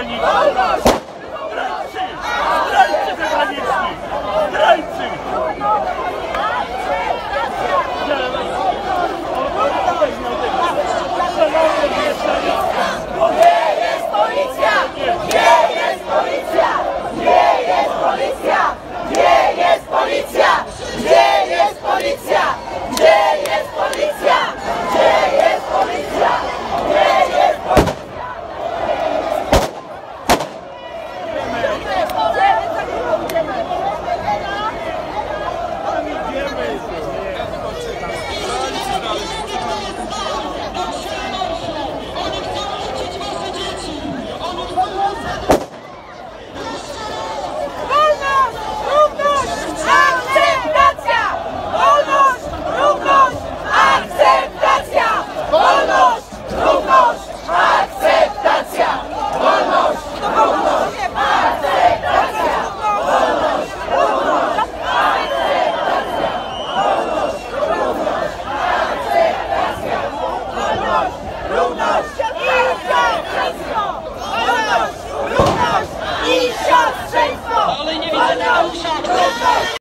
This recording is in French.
Karolina. Ale nie widzę na uszach!